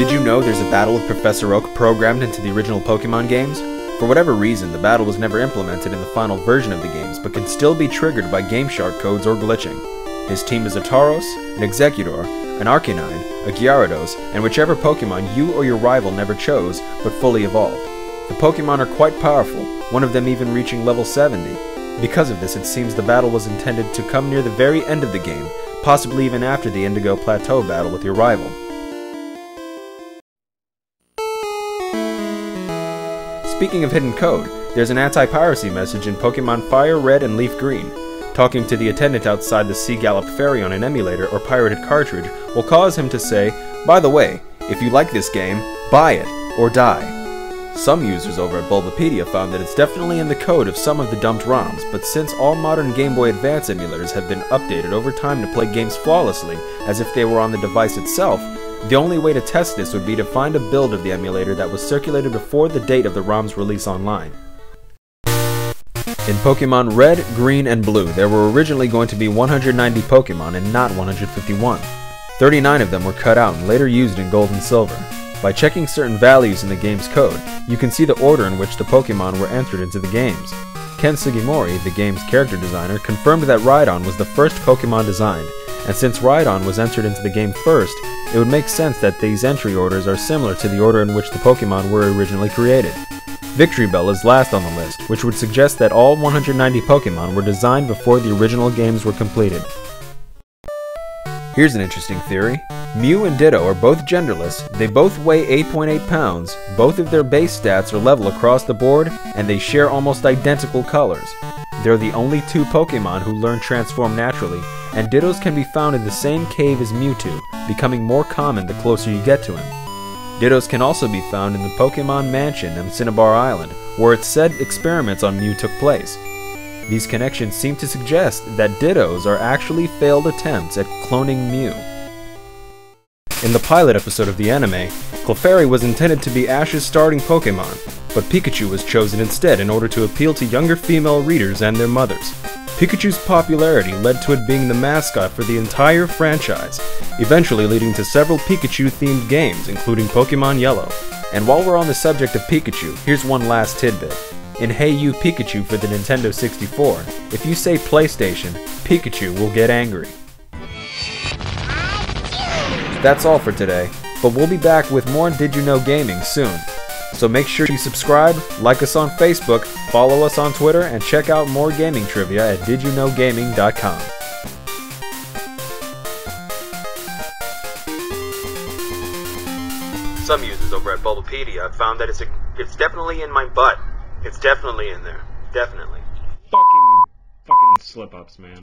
Did you know there's a battle with Professor Oak programmed into the original Pokemon games? For whatever reason, the battle was never implemented in the final version of the games, but can still be triggered by Game Shark codes or glitching. His team is a Tauros, an Exeggutor, an Arcanine, a Gyarados, and whichever Pokemon you or your rival never chose, but fully evolved. The Pokemon are quite powerful, one of them even reaching level 70. Because of this, it seems the battle was intended to come near the very end of the game, possibly even after the Indigo Plateau battle with your rival. Speaking of hidden code, there's an anti-piracy message in Pokemon Fire Red and Leaf Green. Talking to the attendant outside the Sea Gallop Ferry on an emulator or pirated cartridge will cause him to say, By the way, if you like this game, buy it, or die. Some users over at Bulbapedia found that it's definitely in the code of some of the dumped ROMs, but since all modern Game Boy Advance emulators have been updated over time to play games flawlessly, as if they were on the device itself, the only way to test this would be to find a build of the emulator that was circulated before the date of the ROM's release online. In Pokemon Red, Green, and Blue, there were originally going to be 190 Pokemon and not 151. 39 of them were cut out and later used in Gold and Silver. By checking certain values in the game's code, you can see the order in which the Pokemon were entered into the games. Ken Sugimori, the game's character designer, confirmed that Rhydon was the first Pokemon designed, and since Rhydon was entered into the game first, it would make sense that these entry orders are similar to the order in which the Pokemon were originally created. Victreebel is last on the list, which would suggest that all 190 Pokemon were designed before the original games were completed. Here's an interesting theory. Mew and Ditto are both genderless, they both weigh 8.8 pounds, both of their base stats are level across the board, and they share almost identical colors. They're the only two Pokemon who learn Transform naturally, and Dittos can be found in the same cave as Mewtwo, becoming more common the closer you get to him. Dittos can also be found in the Pokemon Mansion on Cinnabar Island, where it's said experiments on Mew took place. These connections seem to suggest that Dittos are actually failed attempts at cloning Mew. In the pilot episode of the anime, Clefairy was intended to be Ash's starting Pokemon, but Pikachu was chosen instead in order to appeal to younger female readers and their mothers. Pikachu's popularity led to it being the mascot for the entire franchise, eventually leading to several Pikachu-themed games, including Pokemon Yellow. And while we're on the subject of Pikachu, here's one last tidbit. In Hey You Pikachu for the Nintendo 64, if you say PlayStation, Pikachu will get angry. That's all for today, but we'll be back with more Did You Know Gaming soon. So make sure you subscribe, like us on Facebook, follow us on Twitter, and check out more gaming trivia at didyouknowgaming.com. Some users over at Bulbapedia have found that it's a, it's definitely in my butt. It's definitely in there. Definitely. Fucking, fucking slip ups, man.